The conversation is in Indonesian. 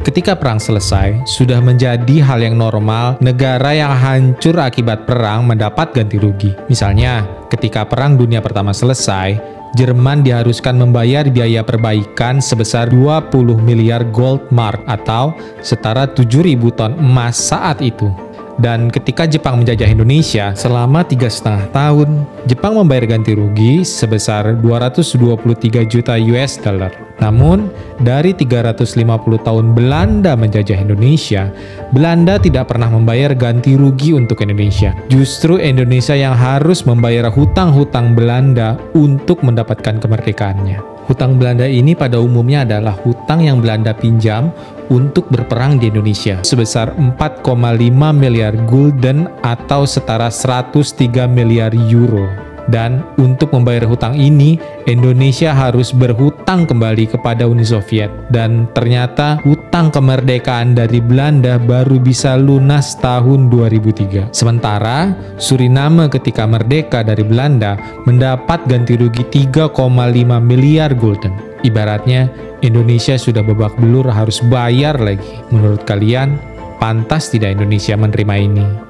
Ketika perang selesai, sudah menjadi hal yang normal negara yang hancur akibat perang mendapat ganti rugi. Misalnya, ketika Perang Dunia Pertama selesai, Jerman diharuskan membayar biaya perbaikan sebesar 20 miliar gold mark atau setara 7.000 ton emas saat itu. Dan ketika Jepang menjajah Indonesia selama tiga setengah tahun, Jepang membayar ganti rugi sebesar 223 juta US dollar. Namun, dari 350 tahun Belanda menjajah Indonesia, Belanda tidak pernah membayar ganti rugi untuk Indonesia. Justru Indonesia yang harus membayar hutang-hutang Belanda untuk mendapatkan kemerdekaannya. Hutang Belanda ini pada umumnya adalah hutang yang Belanda pinjam untuk berperang di Indonesia sebesar 4,5 miliar gulden atau setara 103 miliar euro. Dan untuk membayar hutang ini, Indonesia harus berhutang kembali kepada Uni Soviet. Dan ternyata hutang kemerdekaan dari Belanda baru bisa lunas tahun 2003. Sementara Suriname ketika merdeka dari Belanda mendapat ganti rugi 3,5 miliar gulden. Ibaratnya Indonesia sudah babak belur harus bayar lagi. Menurut kalian, pantas tidak Indonesia menerima ini?